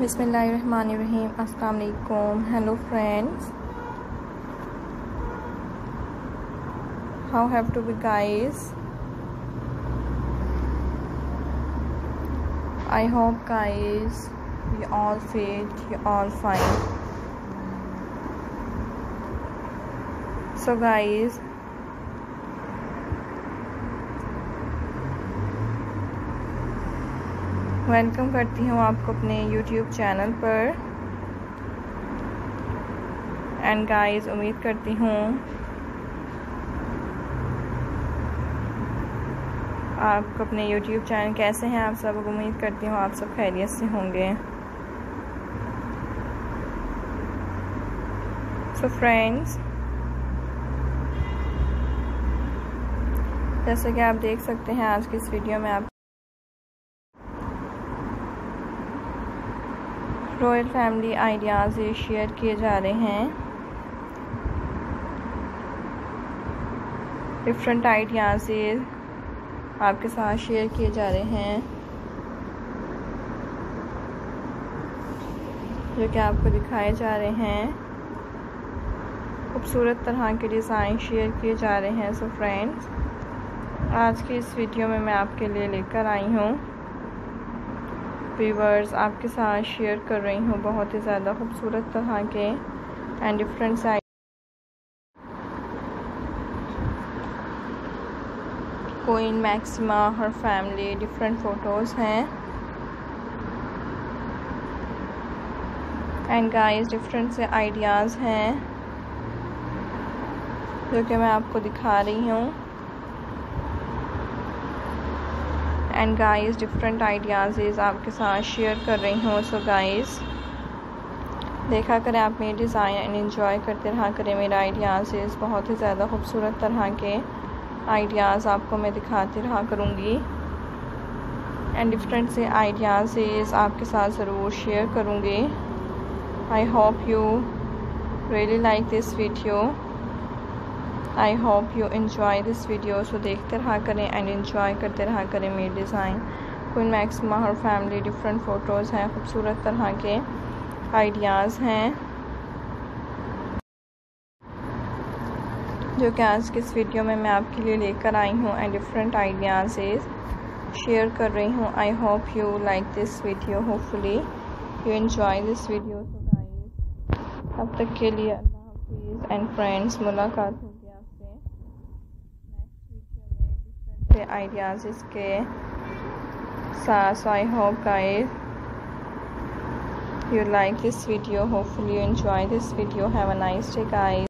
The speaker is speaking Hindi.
बिसमीम असलकुम hello friends how have to be guys I hope guys you all fit you all fine so guys welcome करती हूँ आपको अपने यूट्यूब चैनल पर। एंड गाइस उम्मीद करती हूँ आप अपने यूट्यूब चैनल कैसे हैं आप सब, उम्मीद करती हूँ आप सब खैरियत से होंगे। सो फ्रेंड्स जैसे कि आप देख सकते हैं, आज की इस वीडियो में आप रॉयल फैमिली आइडियाज़ शेयर किए जा रहे हैं। डिफरेंट आइडियाज़ आपके साथ शेयर किए जा रहे हैं। जो कि आपको दिखाए जा रहे हैं। खूबसूरत तरह के डिज़ाइन शेयर किए जा रहे हैं सो फ्रेंड्स आज की इस वीडियो में मैं आपके लिए लेकर आई हूँ। व्यूवर्स आपके साथ शेयर कर रही हूँ बहुत ही ज़्यादा खूबसूरत तरह के and different side queen Maxima her family different photos हैं। एंड गाइस डिफरेंट से आइडियाज़ हैं। जो कि मैं आपको दिखा रही हूँ। एंड गाइस डिफरेंट आइडियाज़ आपके साथ शेयर कर रही हूँ सो गाइस देखा करें आप मेरे डिज़ाइन एंड इन्जॉय करते रहा करें मेरे आइडियाज़ बहुत ही ज़्यादा खूबसूरत तरह के आइडियाज़ आपको मैं दिखाती रहा करूँगी। एंड डिफरेंट से आइडियाज़ आपके साथ ज़रूर शेयर करूँगी। I hope you really like this video I hope you enjoy this video so देखते रहा करें एंड इन्जॉय करते रहा करें मेरे डिज़ाइन क्वीन मैक्सिमा और फैमिली डिफरेंट फ़ोटोज़ हैं, खूबसूरत तरह के आइडियाज़ हैं. जो कि आज की इस वीडियो में मैं आपके लिए लेकर आई हूँ एंड डिफरेंट आइडियाज़ शेयर कर रही हूँ. I hope you like this video hopefully you enjoy this video अब तक के लिए अल्लाह हाफिज़ एंड फ्रेंड्स मुलाकात होगी के आइडियाज़ इसके साथ so I hope guys you like this video hopefully you enjoy this video have a nice day guys